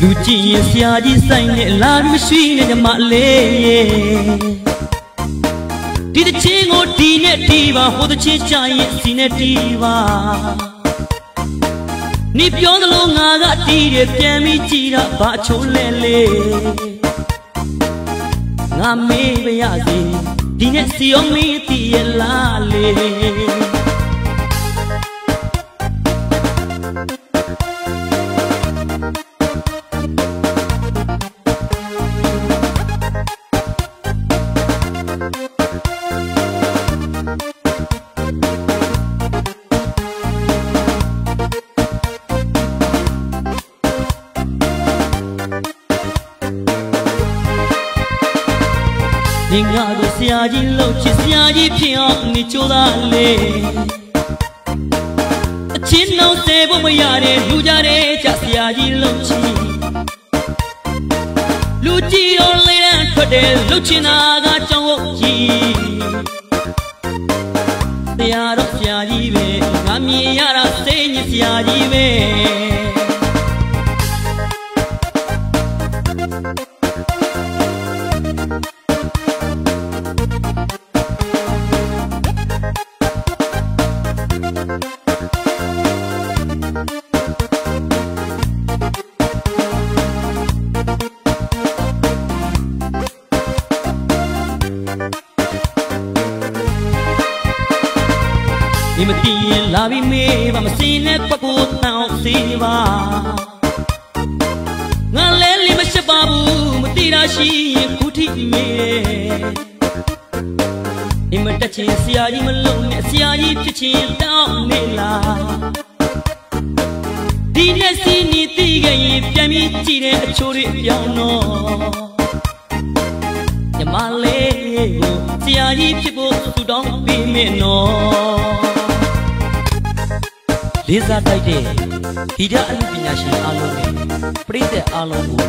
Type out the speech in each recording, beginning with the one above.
လူကြည့်ရင်ဆရာကြီးဆိုင်နဲ့လာ နဲ့ဒီပါဟိုတချင်းချရင်စီနဲ့ဒီပါနေပြောသလိုငါကတီးတယ်ပြန်ပြီးကြည်တာဘာချုံးလဲလေငါမေးပါရစေဒီနဲ့စီအောင်မေးတည်ရလားလေ ဒီငါတို့ဆရာကြီးလှုပ်ချစ်ဆရာကြီးဖြစ်အောင်နေကြိုးစားလေအချင်းနောက်စေဖို့မရတဲ့လူကြတဲ့ကြဆရာကြီးလှုပ်ချစ်လူကြည့်တော့လေတန်းထွက်တယ်လှုပ်ချင်တာကကြောင်းဝုတ်ကြီးဆရာတော်ဆရာကြီးပဲငါမြင်ရတာစိတ်ညစ်ဆရာကြီးပဲ မတီးရင်လာပြီးမေးပါမစင်းနဲ့ကွက်ကိုတောင်းစီပါငါလဲလီမရှိပါဘူးမတီးတာရှိရင်ခုထိမေးဒီမတက်ချင်ဆရာကြီးမလုံးနဲ့ဆရာကြီးဖြစ်ချင်တောင်းနေလားဒီနဲ့စီနီတီးခဲ့ရင်ပြန်ပြီးကြည့်တဲ့အချိုးတွေပြောင်းတော့ညမလေးကိုဆရာကြီးဖြစ်ဖို့သူတောင်းပေးမယ်နော် လေးစားတိုက်တဲ့ဒီဓာတ်အမှုပညာရှင်အားလုံးနဲ့ပရိသတ်အားလုံးကို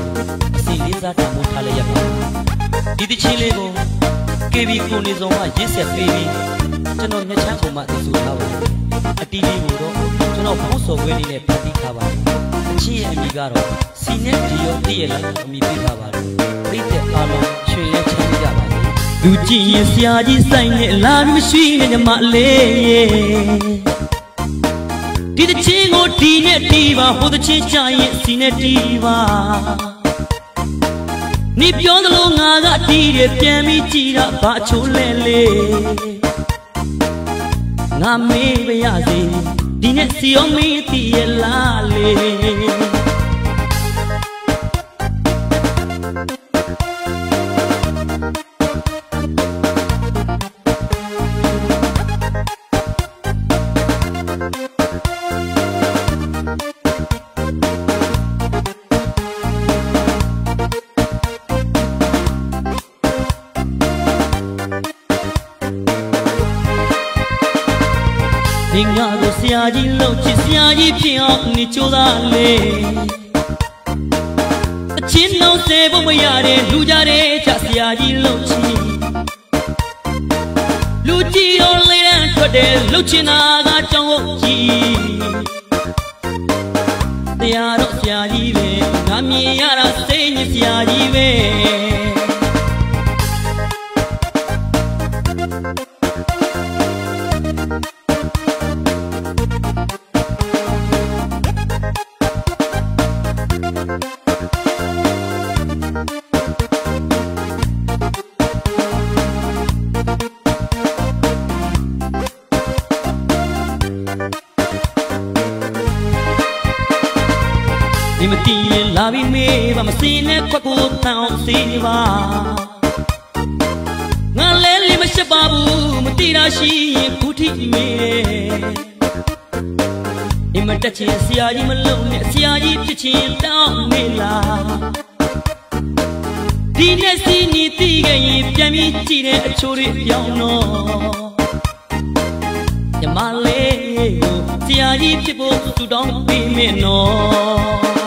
အစီလေးစားတမှုထားလိုက်ရပါဒီတချင်းလေးကို KB ကိုနေစုံကရစ်ဆက်ပေးပြီးကျွန်တော်မျက်ချမ်းပုံမှသိဆိုထားပါတယ်အတီးလေးကိုတော့ကျွန်တော်ဖုန်းဆော်ခွဲလေးနဲ့ပတ်ပြီးထားပါတယ်အချင်းရဲ့အမိကတော့စီနဲ့ဒီရောတည့်ရလိုက်အမိပေးထားပါတယ်ပရိသတ်အားလုံးရွှေရဲချမ်းကြပါစေလူကြည့်ရင်ဆရာကြီးဆိုင်နဲ့လာပြီးမရှိနေကြမလေး ဒီတချင်းကိုဒီနဲ့ဒီပါဟိုတချင်းချရင်စီနဲ့ဒီပါနေပြောသလိုငါကတီးတယ်ပြန်ပြီးကြည်တာဘာချိုးလဲလေငါမေးပါရစေဒီနဲ့စီအောင်မေးတည်ရလားလေ ဒီငါကိုဆရာကြီးလှုပ်ချစ်ဆရာကြီးဖြစ်အောင်နေကြိုးစားလေအချင်းနောက်စေဖို့မရတဲ့လူကြတဲ့ချဆရာကြီးလှုပ်ချစ်လူကြည့်တော့လေတန်းထွက်တယ်လှုပ်ချင်တာကကြောင်းဝုတ်ကြီးတရားတော့ဆရာကြီးပဲငါမြင်ရတာစိတ်ညစ်ဆရာကြီးပဲ လာပြီးမေးပါမစင်းနဲ့ခွက်ကိုတောင်းစီပါငါလဲလီမရှိပါဘူးမတီးတာရှိရင်ခုထိမေးအမတက်ချင်ဆရာကြီးမလုံးနဲ့ဆရာကြီးဖြစ်ချင်တောင်းနေလားဒီနဲ့စီနီတီးခဲ့ရင်ပြန်ပြီးကြည့်တဲ့အချိုးတွေပြောင်းတော့ညမလေးကိုတရားကြီးဖြစ်ဖို့သူတောင်းပေးမယ်နော်